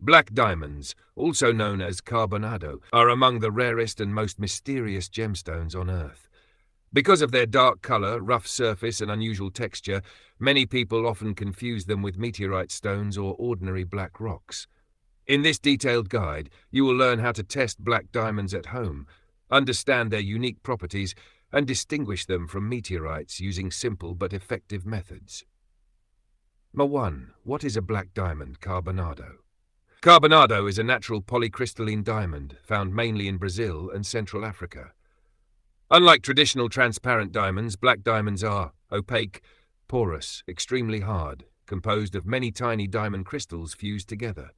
Black diamonds, also known as carbonado, are among the rarest and most mysterious gemstones on Earth. Because of their dark color, rough surface, and unusual texture, many people often confuse them with meteorite stones or ordinary black rocks. In this detailed guide, you will learn how to test black diamonds at home, understand their unique properties, and distinguish them from meteorites using simple but effective methods. Number 1. What is a black diamond carbonado? Carbonado is a natural polycrystalline diamond found mainly in Brazil and Central Africa. Unlike traditional transparent diamonds, black diamonds are opaque, porous, extremely hard, composed of many tiny diamond crystals fused together.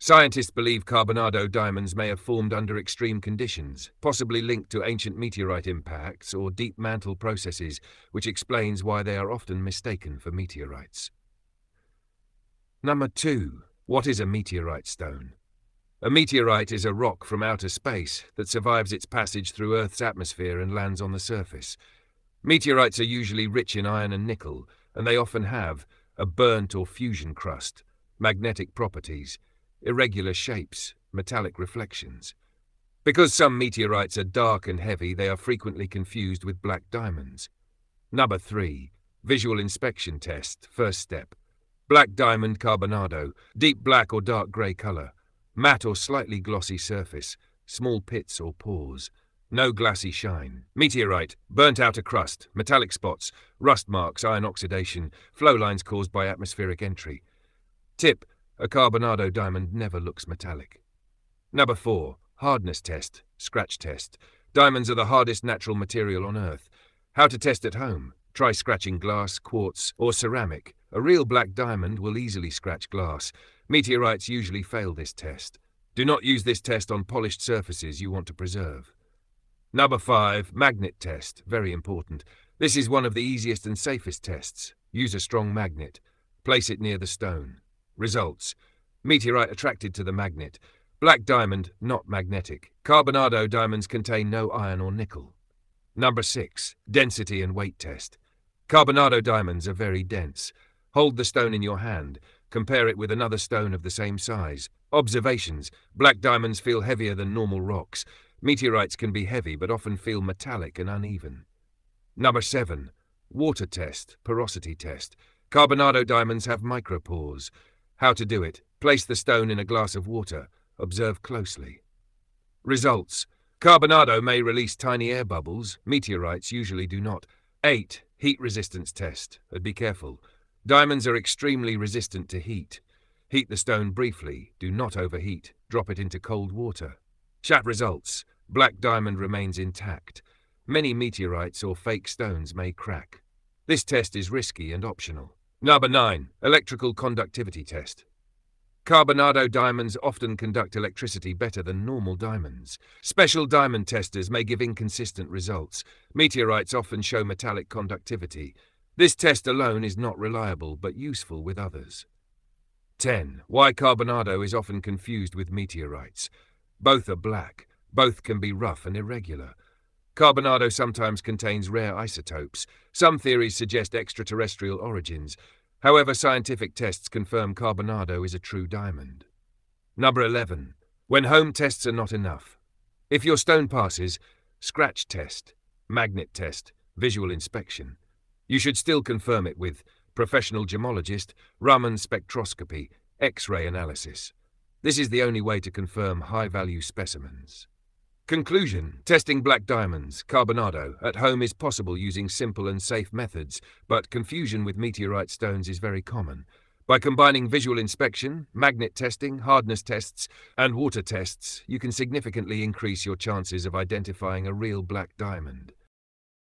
Scientists believe carbonado diamonds may have formed under extreme conditions, possibly linked to ancient meteorite impacts or deep mantle processes, which explains why they are often mistaken for meteorites. Number 2. What is a meteorite stone? A meteorite is a rock from outer space that survives its passage through Earth's atmosphere and lands on the surface. Meteorites are usually rich in iron and nickel, and they often have a burnt or fusion crust, magnetic properties, irregular shapes, metallic reflections. Because some meteorites are dark and heavy, they are frequently confused with black diamonds. Number 3. Visual inspection test, first step. Black diamond carbonado, deep black or dark grey colour, matte or slightly glossy surface, small pits or pores, no glassy shine. Meteorite, burnt outer crust, metallic spots, rust marks, iron oxidation, flow lines caused by atmospheric entry. Tip, a carbonado diamond never looks metallic. Number 4. Hardness test, scratch test. Diamonds are the hardest natural material on Earth. How to test at home. Try scratching glass, quartz, or ceramic. A real black diamond will easily scratch glass. Meteorites usually fail this test. Do not use this test on polished surfaces you want to preserve. Number 5. Magnet test. Very important. This is one of the easiest and safest tests. Use a strong magnet. Place it near the stone. Results. Meteorite attracted to the magnet. Black diamond, not magnetic. Carbonado diamonds contain no iron or nickel. Number 6. Density and weight test. Carbonado diamonds are very dense. Hold the stone in your hand. Compare it with another stone of the same size. Observations. Black diamonds feel heavier than normal rocks. Meteorites can be heavy but often feel metallic and uneven. Number 7. Water test, porosity test. Carbonado diamonds have micropores. How to do it. Place the stone in a glass of water. Observe closely. Results. Carbonado may release tiny air bubbles. Meteorites usually do not. 8. Heat resistance test. But be careful. Diamonds are extremely resistant to heat. Heat the stone briefly, do not overheat, drop it into cold water. Chat results. Black diamond remains intact. Many meteorites or fake stones may crack. This test is risky and optional. Number 9. Electrical conductivity test. Carbonado diamonds often conduct electricity better than normal diamonds. Special diamond testers may give inconsistent results. Meteorites often show metallic conductivity. This test alone is not reliable, but useful with others. 10. Why carbonado is often confused with meteorites. Both are black. Both can be rough and irregular. Carbonado sometimes contains rare isotopes. Some theories suggest extraterrestrial origins. However, scientific tests confirm carbonado is a true diamond. Number 11. When home tests are not enough. If your stone passes, scratch test, magnet test, visual inspection. You should still confirm it with professional gemologist, Raman spectroscopy, X-ray analysis. This is the only way to confirm high-value specimens. Conclusion Testing black diamonds, carbonado, at home is possible using simple and safe methods, but confusion with meteorite stones is very common. By combining visual inspection, magnet testing, hardness tests, and water tests, you can significantly increase your chances of identifying a real black diamond.